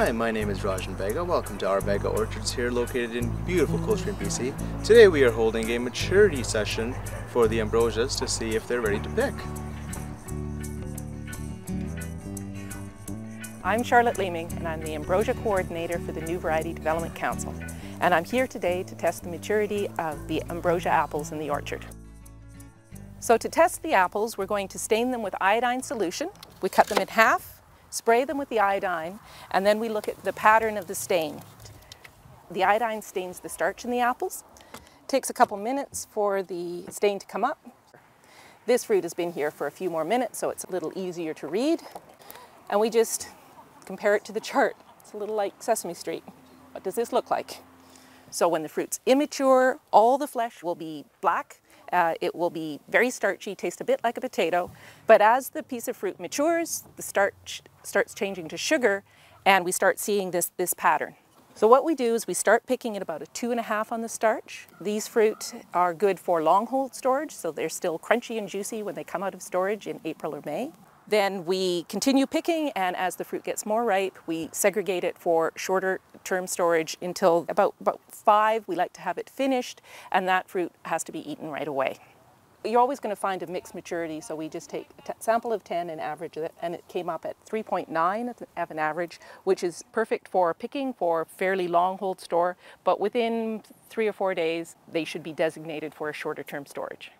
Hi, my name is Rajan Vega. Welcome to our Vega Orchards here located in beautiful Coldstream, BC. Today we are holding a maturity session for the ambrosias to see if they're ready to pick. I'm Charlotte Leeming and I'm the Ambrosia Coordinator for the New Variety Development Council. And I'm here today to test the maturity of the ambrosia apples in the orchard. So to test the apples, we're going to stain them with iodine solution. We cut them in half, spray them with the iodine, and then we look at the pattern of the stain. The iodine stains the starch in the apples. It takes a couple minutes for the stain to come up. This fruit has been here for a few more minutes, so it's a little easier to read. And we just compare it to the chart. It's a little like Sesame Street. What does this look like? So when the fruit's immature, all the flesh will be black. Uh, it will be very starchy, taste a bit like a potato. But as the piece of fruit matures, the starch starts changing to sugar and we start seeing this, this pattern. So what we do is we start picking at about a two and a half on the starch. These fruit are good for long hold storage, so they're still crunchy and juicy when they come out of storage in April or May. Then we continue picking and as the fruit gets more ripe, we segregate it for shorter term storage until about, about five. We like to have it finished and that fruit has to be eaten right away. You're always going to find a mixed maturity, so we just take a sample of 10 and average it, and it came up at 3.9 of an average, which is perfect for picking for fairly long hold store, but within three or four days, they should be designated for a shorter term storage.